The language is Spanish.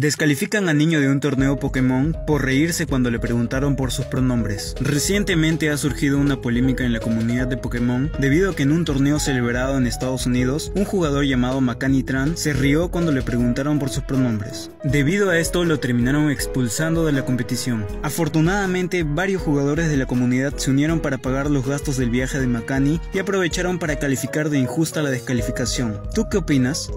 Descalifican a niño de un torneo Pokémon por reírse cuando le preguntaron por sus pronombres. Recientemente ha surgido una polémica en la comunidad de Pokémon debido a que en un torneo celebrado en Estados Unidos, un jugador llamado Makani Tran se rió cuando le preguntaron por sus pronombres. Debido a esto lo terminaron expulsando de la competición. Afortunadamente, varios jugadores de la comunidad se unieron para pagar los gastos del viaje de Makani y aprovecharon para calificar de injusta la descalificación. ¿Tú qué opinas?